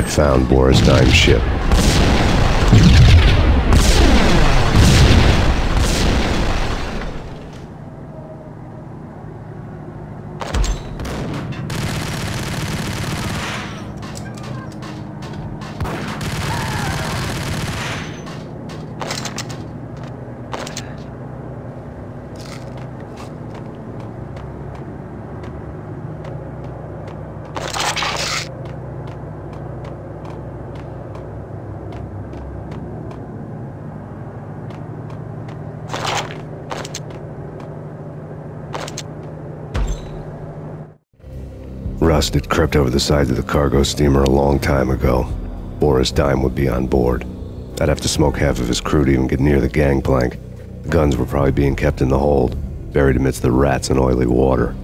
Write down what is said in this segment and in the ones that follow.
Had found Boris Dime's ship. Rust had crept over the sides of the cargo steamer a long time ago. Boris Dime would be on board. I'd have to smoke half of his crew to even get near the gangplank. The guns were probably being kept in the hold, buried amidst the rats and oily water.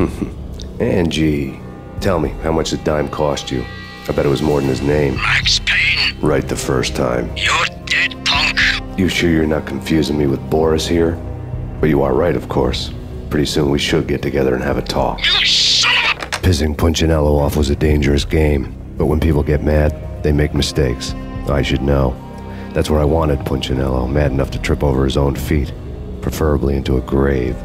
Angie, tell me, how much the Dime cost you? I bet it was more than his name. Max Payne? Right the first time. You're dead, punk. You sure you're not confusing me with Boris here? But you are right, of course. Pretty soon we should get together and have a talk. You son of a... Pissing Punchinello off was a dangerous game, but when people get mad, they make mistakes. I should know. That's where I wanted Punchinello, mad enough to trip over his own feet, preferably into a grave.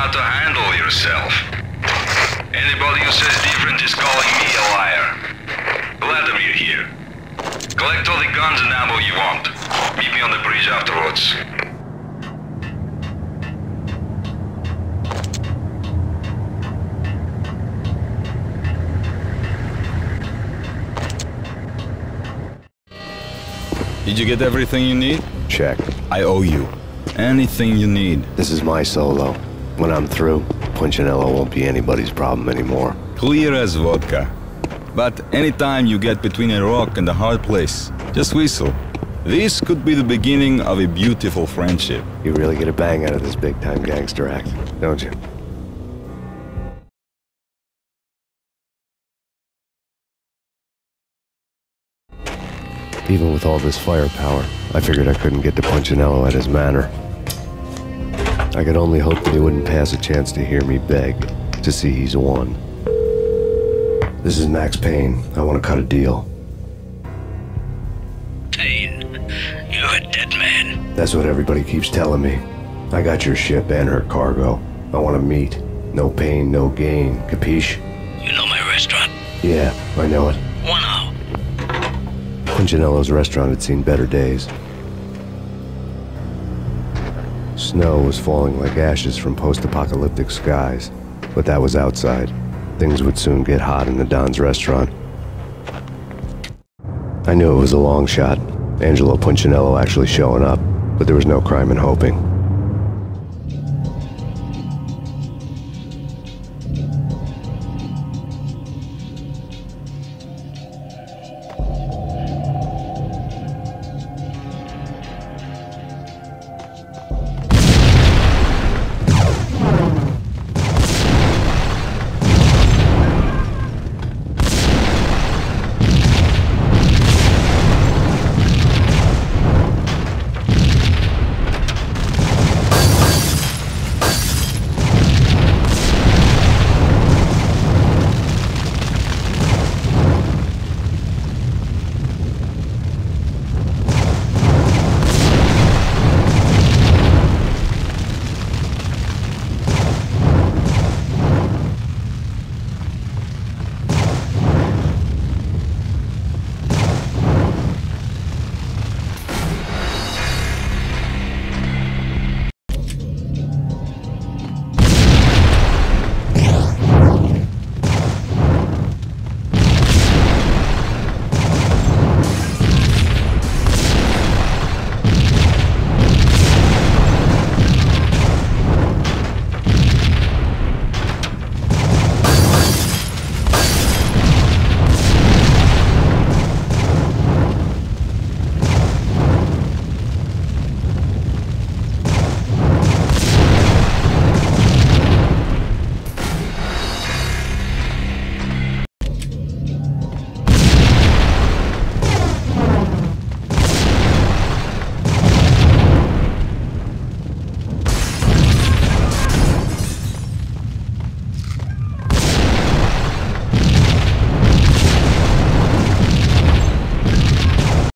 How to handle yourself. Anybody who says different is calling me a liar. Vladimir here. Collect all the guns and ammo you want. Meet me on the bridge afterwards. Did you get everything you need? Check. I owe you. Anything you need. This is my solo. When I'm through, Punchinello won't be anybody's problem anymore. Clear as vodka. But anytime you get between a rock and a hard place, just whistle. This could be the beginning of a beautiful friendship. You really get a bang out of this big-time gangster act, don't you? Even with all this firepower, I figured I couldn't get to Punchinello at his manor. I could only hope that he wouldn't pass a chance to hear me beg to see he's won. This is Max Payne. I want to cut a deal. Payne, you're a dead man. That's what everybody keeps telling me. I got your ship and her cargo. I want to meet. No pain, no gain. Capiche? You know my restaurant? Yeah, I know it. One out. Punchinello's restaurant had seen better days. Snow was falling like ashes from post-apocalyptic skies, but that was outside. Things would soon get hot in the Don's restaurant. I knew it was a long shot, Angelo Punchinello actually showing up, but there was no crime in hoping.